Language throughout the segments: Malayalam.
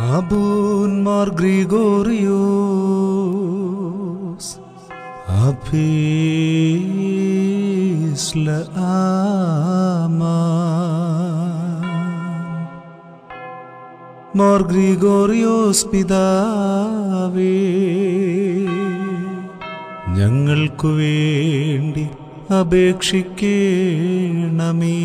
അബൂന്മാർ ഗ്രിഗോറിയോസ് അഭീസ്ല മോർ ഗ്രിഗോറിയോസ് ഞങ്ങൾക്കു വേണ്ടി അപേക്ഷിക്കണമേ.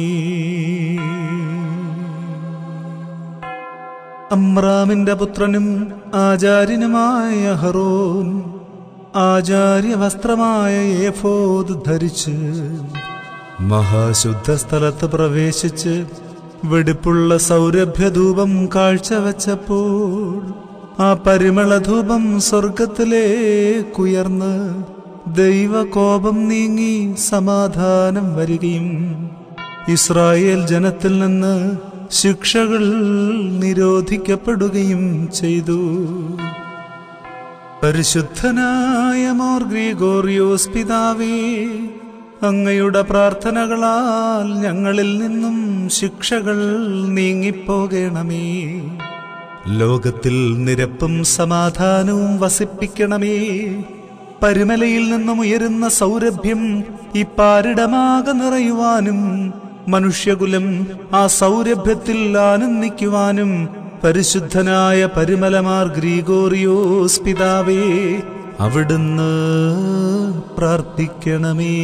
അമ്രാമിന്റെ പുത്രനും ആചാര്യനുമായ ഹറോൻ ആചാര്യ വസ്ത്രമായ ഏഫോദ് ധരിച്ച് മഹാശുദ്ധ സ്ഥലത്ത് പ്രവേശിച്ച് വെടിപ്പുള്ള സൗരഭ്യധൂപം കാഴ്ചവെച്ചപ്പോൾ ആ പരിമളധൂപം സ്വർഗത്തിലേക്കുയർന്ന് ദൈവകോപം നീങ്ങി സമാധാനം വരികയും ഇസ്രായേൽ ജനത്തിൽ നിന്ന് ശിക്ഷകൾ നിരോധിക്കപ്പെടുകയും ചെയ്തു. പരിശുദ്ധനായ മോർ ഗ്രിഗോറിയോസ് പിതാവേ അങ്ങയുടെ പ്രാർത്ഥനകളാൽ ഞങ്ങളിൽ നിന്നും ശിക്ഷകൾ നീങ്ങിപ്പോകണമേ. ലോകത്തിൽ നിരപ്പും സമാധാനവും വസിപ്പിക്കണമേ. പരിമലയിൽ നിന്നും ഉയരുന്ന സൗരഭ്യം ഈ പാരിടമാകെ നിറയുവാനും മനുഷ്യകുലം ആ സൗരഭ്യത്തിൽ ആനന്ദിക്കുവാനും പരിശുദ്ധനായ പരിമലമാർ ഗ്രീഗോറിയോസ് പിതാവേ അവിടുന്ന് പ്രാർത്ഥിക്കണമേ.